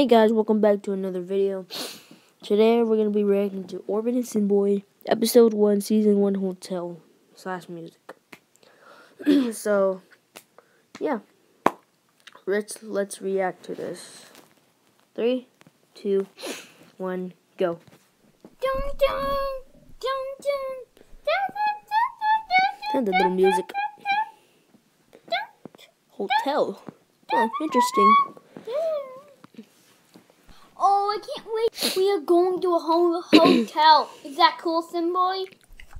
Hey guys, welcome back to another video. Today we're gonna be reacting to Orbit and CindBoy, episode one, season one, hotel slash music. so, yeah, let's let's react to this. Three, two, one, go. And the little music. Hotel. Oh, interesting. I can't wait. We are going to a ho- hotel. Is that cool, CindBoy?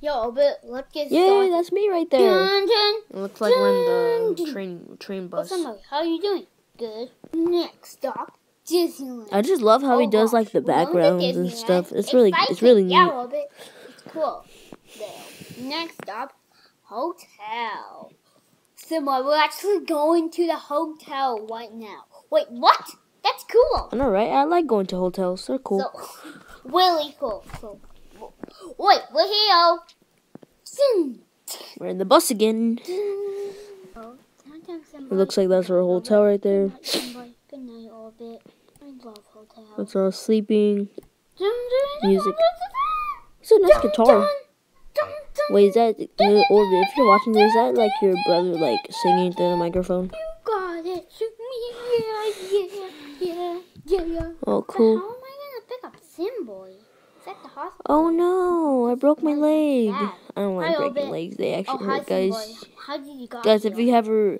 Yo, but let's get Yay, started. that's me right there. Dun, dun. It looks like we're in the Dun. train train bus. CindBoy, how are you doing? Good. Next stop, Disneyland. I just love how he Oh, does like the we're going to backgrounds and stuff. It's really it's Exciting. really Yeah, neat. Robert. It's cool. There. Next stop, hotel. CindBoy, we're actually going to the hotel right now. Wait, what? That's cool. I know, right? I like going to hotels. They're cool. So, really cool. So, wait, we're here. We're in the bus again. Oh, It looks like that's our hotel right there. Good night, Orbit. I love hotels. That's all sleeping. Music. It's a nice guitar. Wait, is that uh, or if you're watching this, is that like your brother like singing through the microphone? You got it. Shoot me. Yeah, yeah, yeah, yeah. Oh, But cool. how am I gonna pick up CindBoy? Is that the hospital? Oh no, I broke my leg. I don't like breaking Orbit. legs. They Oh, actually hi, hurt, guys. How did you got Guys, if you ever,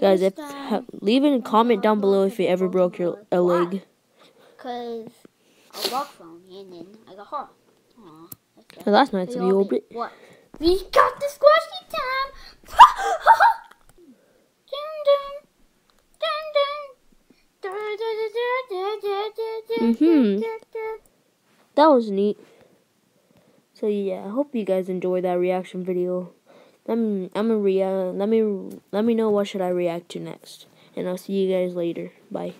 guys, if just, ha, um, leave a comment down below if you ever broke your a leg. Cause I walked from me and then I got hurt. Aw, that's sad. So that's nice of you, Orbit, What? We got the squashy time. dun, dun, dun, dun. Da, da, da, da, Mhm. da. That was neat. So yeah, I hope you guys enjoyed that reaction video. Me, I'm gonna rea- let me let me know what should I react to next, and I'll see you guys later. Bye.